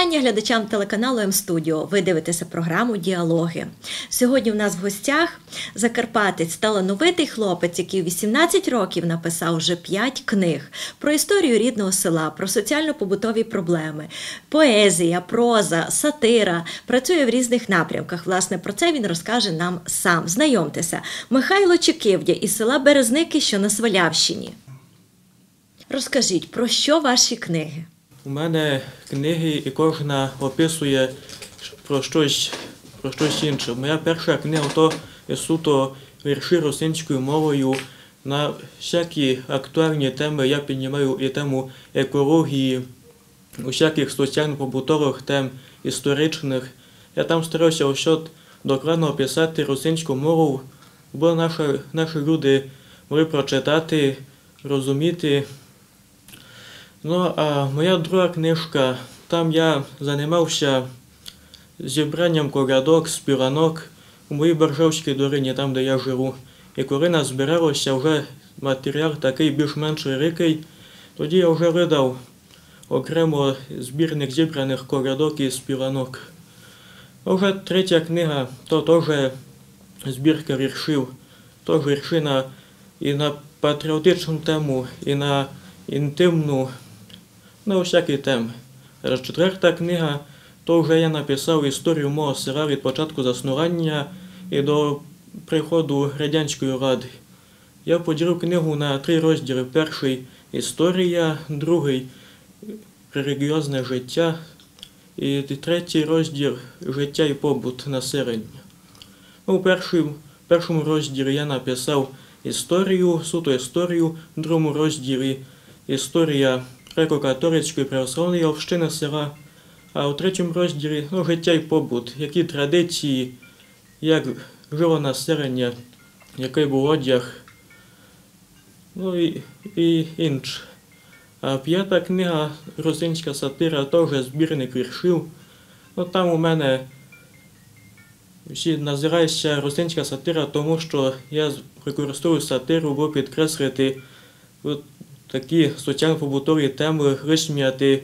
Вітання глядачам телеканалу М-студіо. Ви дивитеся програму Діалоги. Сьогодні в нас в гостях Закарпатець, талановитий хлопець, який 18 років написав вже 5 книг про історію рідного села, про соціально-побутові проблеми, поезія, проза, сатира. Працює в різних напрямках. Власне, про це він розкаже нам сам. Знайомтеся, Михайло Чекивдя із села Березники, що на Свалявщині. Розкажіть, про що ваші книги? У мене книги і кожна описує про щось, про щось інше. Моя перша книга то є суто вірші російською мовою. На всякі актуальні теми я піднімаю і тему екології, усяких соціально-побутових тем, історичних. Я там стараюся ось докладно описати російську мову, бо наша, наші люди могли прочитати, розуміти. Ну, а моя друга книжка, там я займався зібранням колядок, співанок у моїй Боржавській долині, там, де я живу. І коли нас збиралося вже матеріал такий більш-менш великий, тоді я вже видав окремо збірник зібраних колядок і співанок. А Вже третя книга, то теж збірка віршів, теж вірші на, і на патріотичну тему, і на інтимну, на усякі теми. Четверта книга, то вже я написав історію мого села від початку заснування і до приходу Радянської Ради. Я поділив книгу на три розділи. Перший історія, другий релігіозне життя і третій розділ життя і побут населення. Ну, у першому, першому розділі я написав історію, суто історію, в другому розділі історія греко-католицької православної общини села, а у третьому розділі ну, життя і побут, які традиції, як жило населення, який був одяг, ну і, і інше. А п'ята книга Росинська сатира теж збірник віршів. Ну, там у мене всі називається росинська сатира, тому що я використовую сатиру, бо підкреслити от такі соціально-побутові теми, висміяти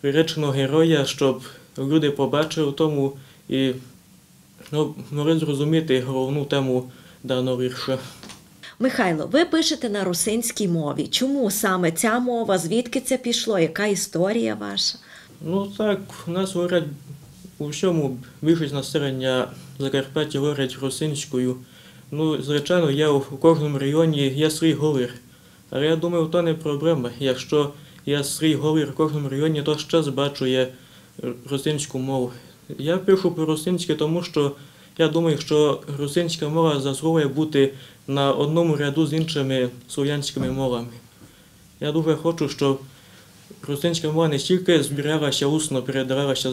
приреченого героя, щоб люди побачили в тому і ну, могли зрозуміти головну тему даного вірша. Михайло, ви пишете на русинській мові. Чому саме ця мова? Звідки це пішло? Яка історія ваша? Ну так, у нас говорять у всьому більшість населення Закарпаття говорять росинською. Ну, звичайно, є у кожному районі є свій говор. Але я думаю, то не проблема. Якщо є свій говор в кожному районі, то ще збачує росинську мову. Я пишу по росинськи, тому що я думаю, що росинська мова заслуговує бути на одному ряду з іншими слов'янськими мовами. Я дуже хочу, щоб росинська мова не тільки зберігалася усно, передавалася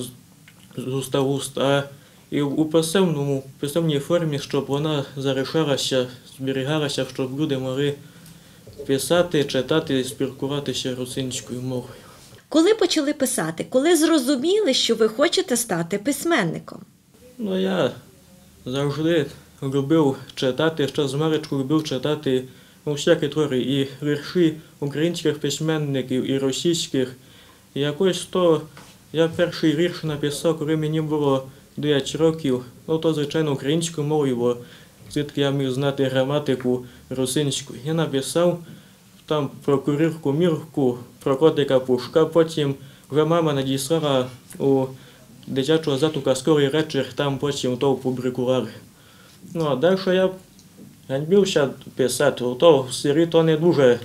з уста в уст, а і у писемному, писемній формі, щоб вона залишалася, зберігалася, щоб люди могли писати, читати спілкуватися російською мовою. Коли почали писати? Коли зрозуміли, що ви хочете стати письменником? Ну, я завжди любив читати, ще з маличку любив читати ну, всякі твори, і вірші українських письменників, і російських. І якось то я перший вірш написав, коли мені було 9 років, ну то, звичайно, українською мовою, бо звідки я міг знати граматику російську. Я написав там про курірку мірку, про котика пушка, потім вже мама надіслала у дитячу газету казковий вечір, там потім то опублікували. Ну а далі я ганьбився писати, то в селі то не дуже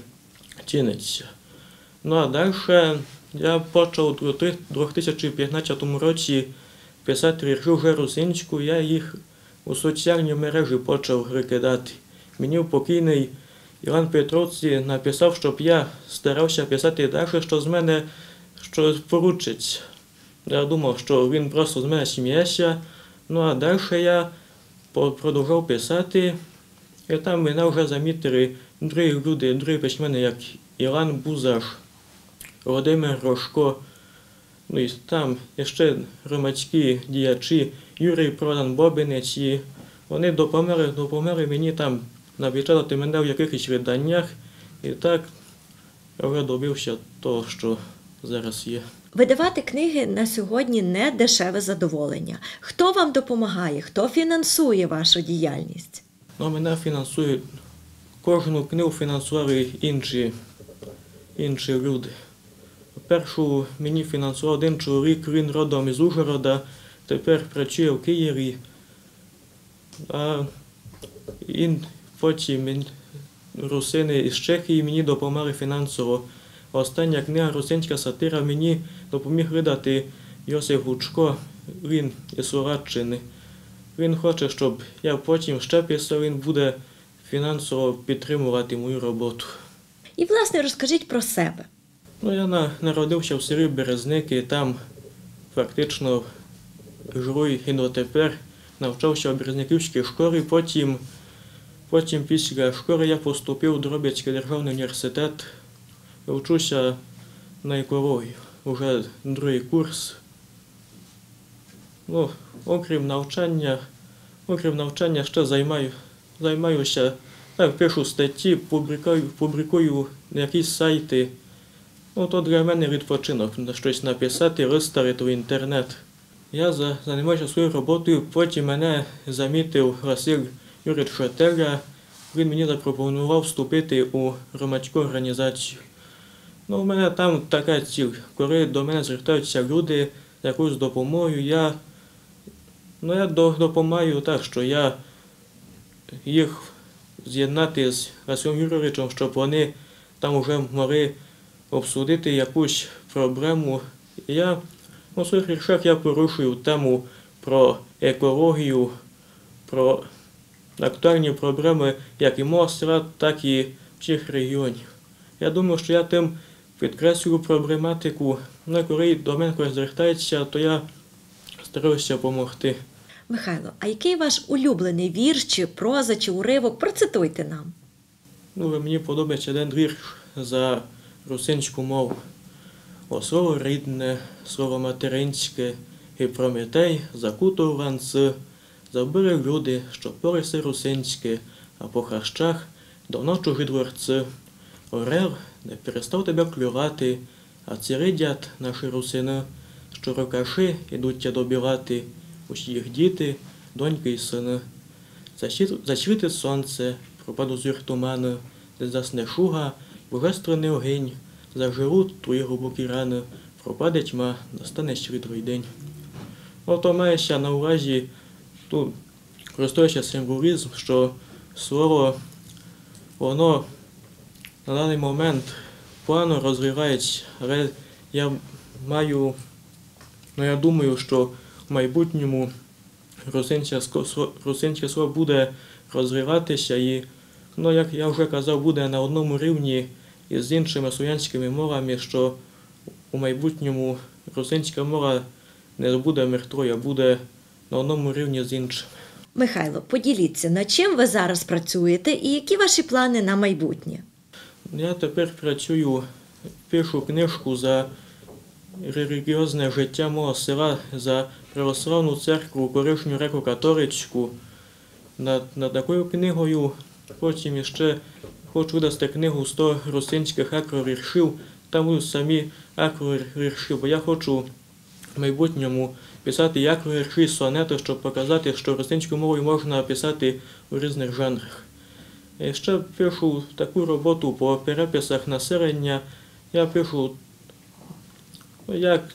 ціниться. Ну а далі я почав у 2015 році писати вірші вже русинську, я їх у соціальній мережі почав викидати. Мені покійний Іван Петровці написав, щоб я старався писати далі, що з мене щось поручиться. Я думав, що він просто з мене сміється. Ну а далі я продовжував писати, і там мене вже замітили другі люди, другі письмени, як Іван Бузаш. Володимир Рожко, ну і там ще громадські діячі Юрій Продан Бобинець, і вони допомогли, допомогли мені там напечатати мене в якихось виданнях, і так я добився того, що зараз є. Видавати книги на сьогодні не дешеве задоволення. Хто вам допомагає, хто фінансує вашу діяльність? Ну, мене фінансують, кожну книгу фінансували інші, інші люди. Першу мені фінансував один чоловік, він родом із Ужгорода, тепер працює в Києві. А потім русини із Чехії мені допомагали фінансово. Остання книга Русинська сатира мені допоміг видати Йосиф Гучко, він із Словаччини. Він хоче, щоб я потім ще писав, він буде фінансово підтримувати мою роботу. І, власне, розкажіть про себе. Ну, я на, народився в селі Березники, там фактично живу і дотепер. Навчався в Березниківській школі, потім, потім після школи я поступив в Дроб'язький державний університет, вчуся на екологію, вже другий курс. Ну, окрім навчання, окрім навчання ще займаю, займаюся, так, пишу статті, публікую, публікую якісь сайти. Ну, то для мене відпочинок, щось написати, виставити в інтернет. Я за, займаюся своєю роботою, потім мене замітив Василь Юрич Шотеля. Він мені запропонував вступити у громадську організацію. Ну, у мене там така ціль. Коли до мене звертаються люди з якоюсь допомогою, я, ну, я допомагаю так, що я їх з'єднати з Василем Юрійовичем, щоб вони там вже могли обсудити якусь проблему. Я у своїх рішах я порушую тему про екологію, про актуальні проблеми як і мого села, так і всіх регіонів. Я думаю, що я тим підкреслюю проблематику. Ну, і коли до мене звертається, то я стараюся допомогти. Михайло, а який ваш улюблений вірш, чи проза, чи уривок? Процитуйте нам. Ну, мені подобається один вірш за русинську мову. О слово рідне, слово материнське, і Прометей ланци, забили люди, що пориси русинське, а по хащах давно чужі дворці. Орел не перестав тебе клювати, а ці ридять наші русини, що рокаши ідуть тя добивати, усі їх діти, доньки й сини. Засвітить сонце, пропаду зір тумани, де засне шуга, божественний огінь, заживуть твої глибокі рани, пропаде тьма, настане світлий день. Ото мається на увазі, тут користуючи символізм, що слово, воно на даний момент погано розвивається, але я маю, ну я думаю, що в майбутньому русинське слово буде розвиватися і, ну, як я вже казав, буде на одному рівні із іншими слов'янськими мовами, що у майбутньому русинська мова не буде мертвою, а буде на одному рівні з іншими. Михайло, поділіться, над чим ви зараз працюєте і які ваші плани на майбутнє? Я тепер працюю, пишу книжку за релігіозне життя мого села, за православну церкву Коришню реку Каторицьку. Над, над такою книгою потім ще хочу видати книгу 100 русинських акровіршів. Там будуть самі акровірші, бо я хочу в майбутньому писати як вірші, сонети, щоб показати, що русинською мовою можна писати у різних жанрах. І ще пишу таку роботу по переписах населення. Я пишу, ну, як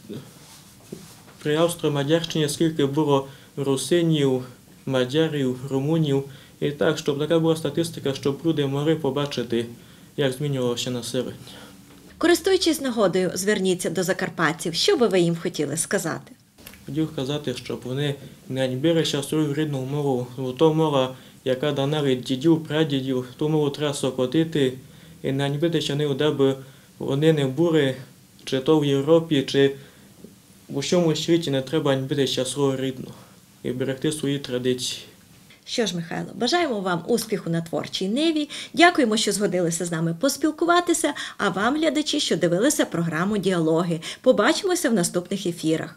при Австро-Мадярщині, скільки було русинів, мадярів, румунів. І так, щоб така була статистика, щоб люди могли побачити, як змінювалося населення. Користуючись нагодою, зверніться до закарпатців. Що би ви їм хотіли сказати? Хотів казати, щоб вони не ганьбилися свою рідну мову, бо то мова, яка дана від дідів, прадідів, ту мову треба сокотити і не ганьбитися не де би вони не були, чи то в Європі, чи в усьому світі не треба ганьбитися свого рідного і берегти свої традиції. Що ж, Михайло, бажаємо вам успіху на творчій ниві. Дякуємо, що згодилися з нами поспілкуватися. А вам, глядачі, що дивилися програму Діалоги. Побачимося в наступних ефірах.